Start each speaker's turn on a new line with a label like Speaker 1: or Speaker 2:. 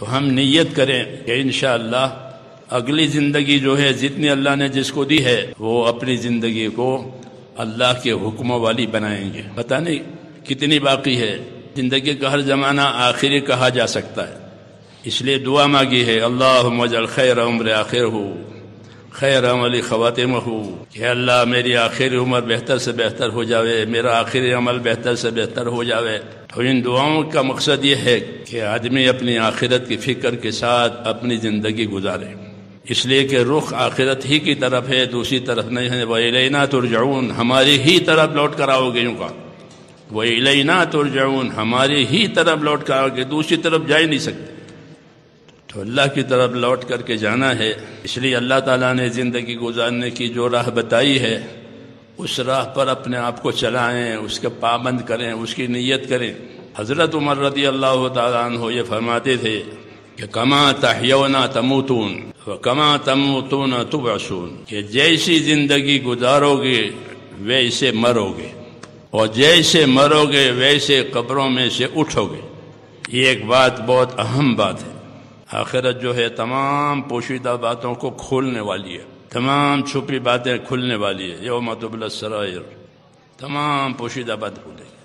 Speaker 1: تو ہم نیت کریں کہ انشاءاللہ اگلی زندگی جو ہے، جتنی اللہ نے جس کو دی ہے، وہ اپنی زندگی کو اللہ کے حکموں والی بنائیں گے۔ پتہ نہیں کتنی باقی ہے۔ زندگی کا ہر زمانہ آخری کہا جا سکتا ہے۔ اس لیے دعا مانگی ہے اللہ مجل خیر عمر آخر ہو خیر عملی خواتم ہو کہ اللہ میری آخری عمر بہتر سے بہتر ہو جاوے، میرا آخری عمل بہتر سے بہتر ہو جاوے۔ تو ان دعاؤں کا مقصد یہ ہے کہ آدمی اپنی آخرت کی فکر کے ساتھ اپنی زندگی گزارے۔ اس لیے کہ رخ آخرت ہی کی طرف ہے، دوسری طرف نہیں ہے۔ وہ علینا ترجعون، ہماری ہی طرف لوٹ کر آؤ گے یوں کا وہ علینا ترجعون، ہماری ہی طرف لوٹ کر آؤ گے، دوسری طرف جا ہی نہیں سکتے۔ تو اللہ کی طرف لوٹ کر کے جانا ہے۔ اس لیے اللہ تعالیٰ نے زندگی گزارنے کی جو راہ بتائی ہے، اس راہ پر اپنے آپ کو چلائیں، اس کے پابند کریں، اس کی نیت کریں۔ حضرت عمر رضی اللہ تعالیٰ عنہ یہ فرماتے تھے کہ کما تحیونا تموتون کما تموتون تبعثون، کہ جیسی زندگی گزارو گے ویسے مرو گے اور جیسے مرو گے ویسے قبروں میں سے اٹھو گے یہ ایک بات بہت اہم بات ہے۔ آخرت جو ہے تمام پوشیدہ باتوں کو کھولنے والی ہے۔ تمام چھپی باتیں کھلنے والی ہے۔ یوم تبل السرائر تمام پوشیدہ بات کھولے